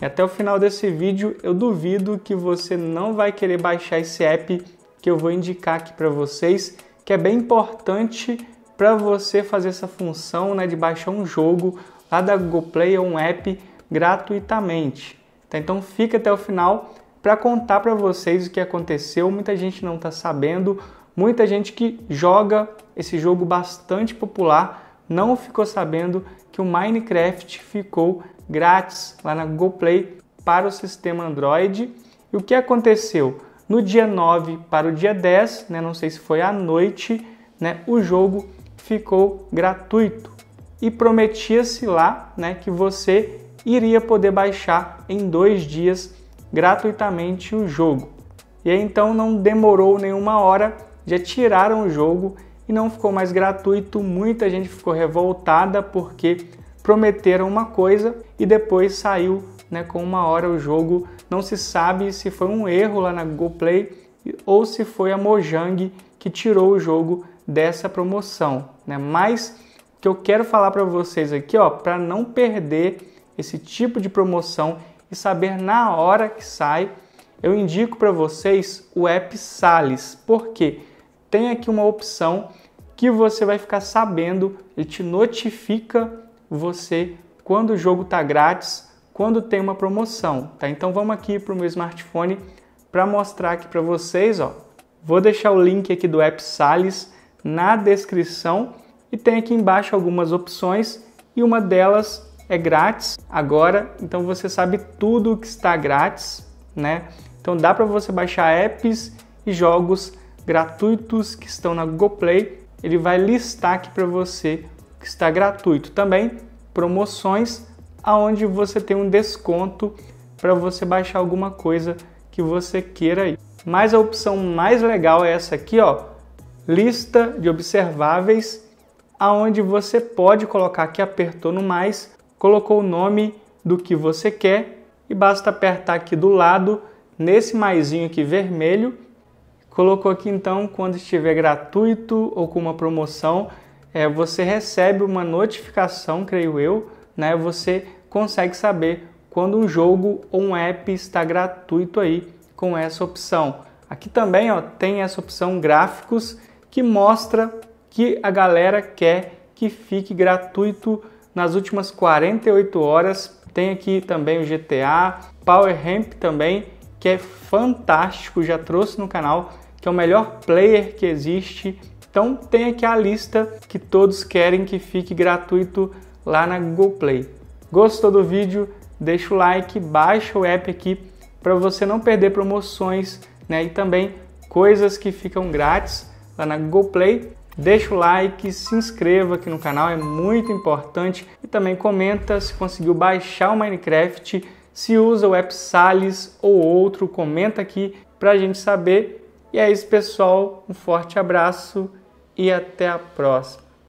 E até o final desse vídeo eu duvido que você não vai querer baixar esse app que eu vou indicar aqui para vocês, que é bem importante para você fazer essa função né, de baixar um jogo lá da Google Play ou um app gratuitamente. Tá? Então fica até o final para contar para vocês o que aconteceu. Muita gente não está sabendo, muita gente que joga esse jogo bastante popular não ficou sabendo que o Minecraft ficou grátis lá na Google Play para o sistema Android. E o que aconteceu? No dia 9 para o dia 10, né, não sei se foi à noite, né, o jogo ficou gratuito e prometia-se lá né, que você iria poder baixar em dois dias gratuitamente o jogo. E aí, então não demorou nenhuma hora, já tiraram o jogo e não ficou mais gratuito. Muita gente ficou revoltada porque prometeram uma coisa e depois saiu né, com uma hora o jogo. Não se sabe se foi um erro lá na Google Play ou se foi a Mojang que tirou o jogo dessa promoção. Né? Mas o que eu quero falar para vocês aqui, ó, para não perder esse tipo de promoção e saber na hora que sai, eu indico para vocês o app Sales. Por quê? Tem aqui uma opção que você vai ficar sabendo, ele te notifica você quando o jogo está grátis, quando tem uma promoção, tá? Então vamos aqui para o meu smartphone para mostrar aqui para vocês, ó. Vou deixar o link aqui do app Sales na descrição e tem aqui embaixo algumas opções e uma delas é grátis agora, então você sabe tudo que está grátis, né? Então dá para você baixar apps e jogos gratuitos que estão na Google Play. Ele vai listar aqui para você que está gratuito. Também promoções aonde você tem um desconto para você baixar alguma coisa que você queira aí. Mas a opção mais legal é essa aqui, ó, lista de observáveis, aonde você pode colocar que apertou no mais, colocou o nome do que você quer e basta apertar aqui do lado nesse maisinho aqui vermelho. Colocou aqui então quando estiver gratuito ou com uma promoção, é, você recebe uma notificação, creio eu, né? Você consegue saber quando um jogo ou um app está gratuito aí com essa opção. Aqui também ó, tem essa opção gráficos que mostra que a galera quer que fique gratuito nas últimas 48 horas. Tem aqui também o GTA, Power Ramp também, que é fantástico, já trouxe no canal, que é o melhor player que existe. Então tem aqui a lista que todos querem que fique gratuito lá na Google Play. Gostou do vídeo? Deixa o like, baixa o app aqui para você não perder promoções né? e também coisas que ficam grátis lá na Google Play. Deixa o like, se inscreva aqui no canal, é muito importante. E também comenta se conseguiu baixar o Minecraft, se usa o app Sales ou outro, comenta aqui para a gente saber. E é isso, pessoal. Um forte abraço e até a próxima.